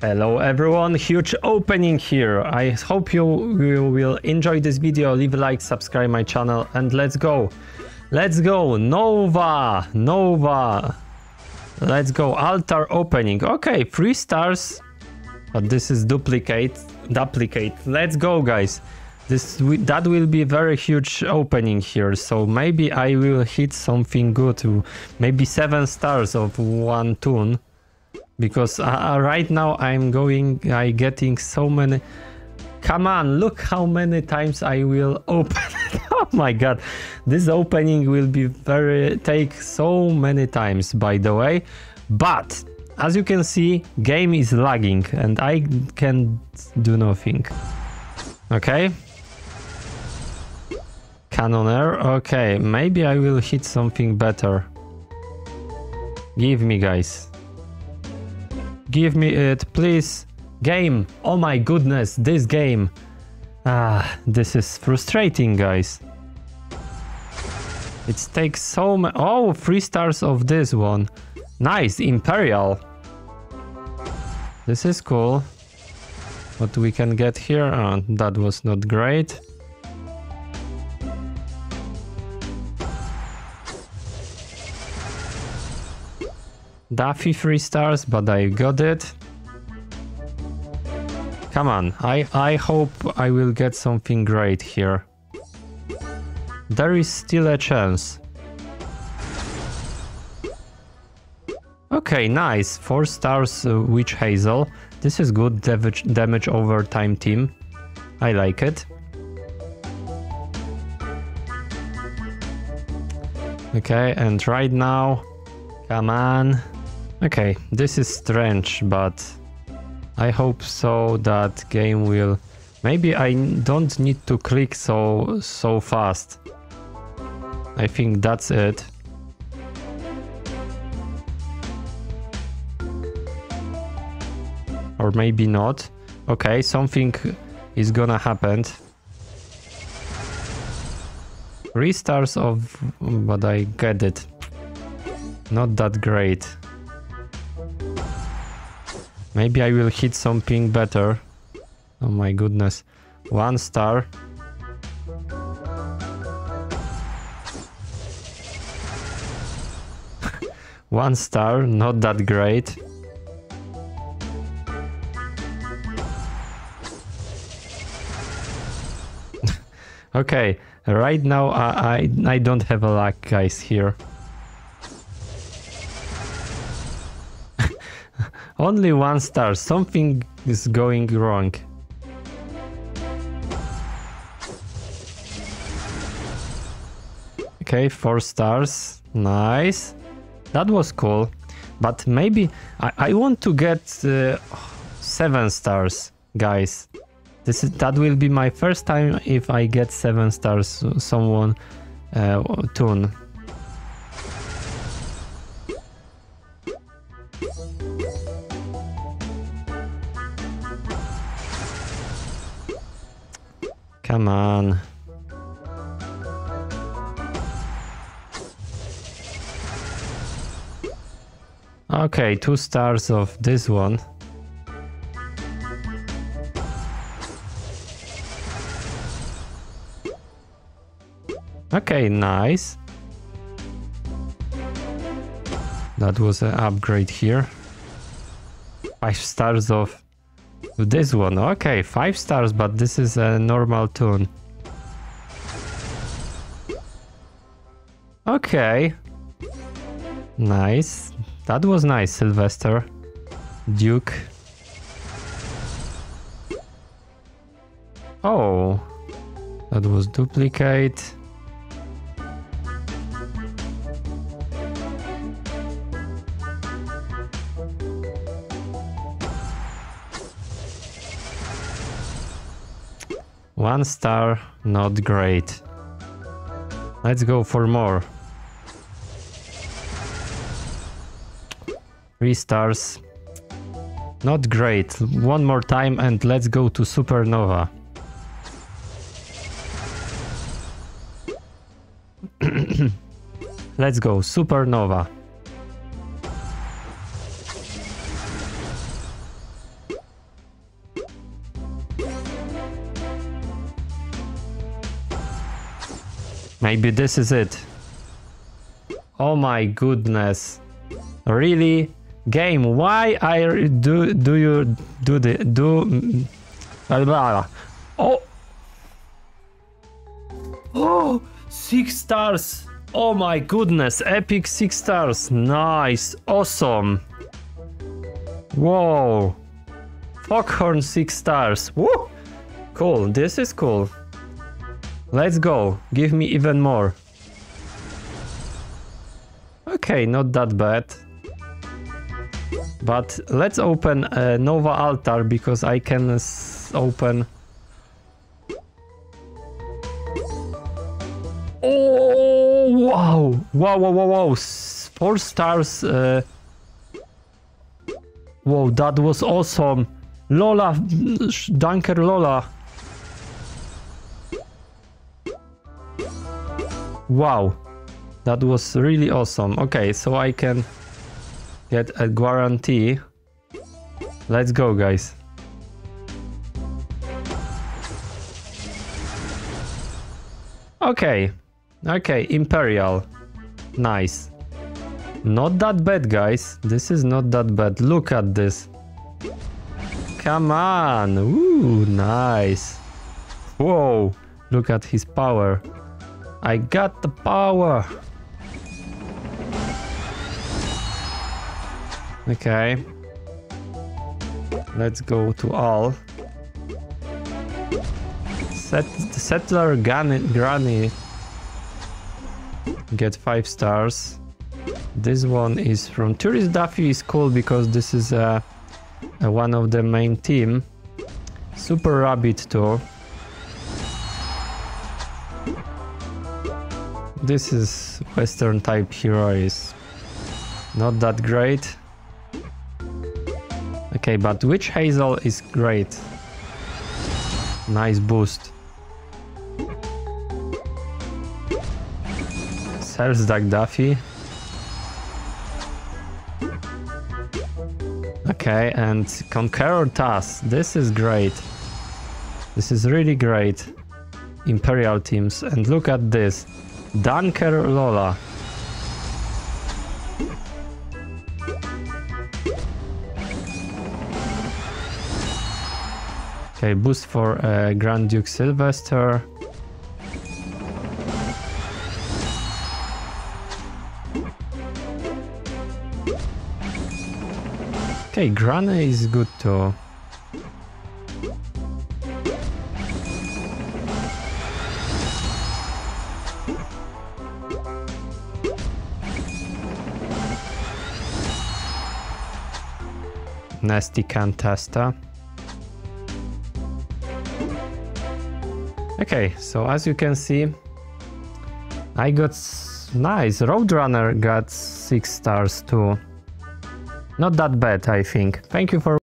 Hello everyone, huge opening here. I hope you, you will enjoy this video, leave a like, subscribe my channel and let's go. Let's go, Nova, Nova. Let's go, altar opening. Okay, three stars, but this is duplicate, duplicate. Let's go guys. This That will be very huge opening here, so maybe I will hit something good, maybe seven stars of one toon because uh, uh, right now I'm going I getting so many come on look how many times I will open oh my god. This opening will be very take so many times by the way. But as you can see game is lagging and I can do nothing. Okay. Cannoner okay maybe I will hit something better. Give me guys Give me it, please. Game. Oh my goodness, this game. Ah, this is frustrating, guys. It takes so many... Oh, three stars of this one. Nice, Imperial. This is cool. What we can get here? Oh, that was not great. Daffy 3 stars, but I got it. Come on, I, I hope I will get something great here. There is still a chance. Okay, nice. 4 stars uh, Witch Hazel. This is good damage, damage over time team. I like it. Okay, and right now... Come on. Okay, this is strange, but I hope so that game will... Maybe I don't need to click so so fast. I think that's it. Or maybe not. Okay, something is gonna happen. Restarts of... but I get it. Not that great. Maybe I will hit something better. Oh my goodness. One star. One star, not that great. okay, right now I, I, I don't have a luck guys here. Only one star. Something is going wrong. Okay, four stars. Nice. That was cool. But maybe I, I want to get uh, seven stars, guys. This is, that will be my first time if I get seven stars. Someone uh, toon. Come on. Okay, two stars of this one. Okay, nice. That was an upgrade here. Five stars of this one, okay, five stars, but this is a normal tune. Okay. Nice. That was nice, Sylvester. Duke. Oh. That was duplicate. One star, not great. Let's go for more. Three stars. Not great. One more time and let's go to Supernova. let's go, Supernova. Maybe this is it. Oh my goodness. Really? Game, why I do do you do the do blah, blah. Oh. Oh, six stars. Oh my goodness, epic six stars. Nice, awesome. Whoa. Foghorn six stars. Woo! Cool, this is cool. Let's go. Give me even more. Okay, not that bad. But let's open a Nova Altar because I can open... Oh, wow! Wow, wow, wow, wow! Four stars. Uh... Whoa, that was awesome. Lola, Dunker Lola. Wow, that was really awesome. Okay, so I can get a guarantee. Let's go, guys. Okay, okay, Imperial. Nice. Not that bad, guys. This is not that bad. Look at this. Come on. Ooh, nice. Whoa, look at his power. I got the power. Okay. Let's go to all. Set settler Granny, get five stars. This one is from Tourist Daffy is cool because this is uh, one of the main team. Super Rabbit too. This is Western type hero is not that great. Okay, but Witch Hazel is great. Nice boost. Sells Daffy. Okay, and Conqueror Taz. This is great. This is really great. Imperial teams. And look at this. Dunker Lola. Okay, boost for uh, Grand Duke Sylvester. Okay, Granny is good too. Nasty can Canasta. Okay, so as you can see, I got nice. Roadrunner got 6 stars too. Not that bad, I think. Thank you for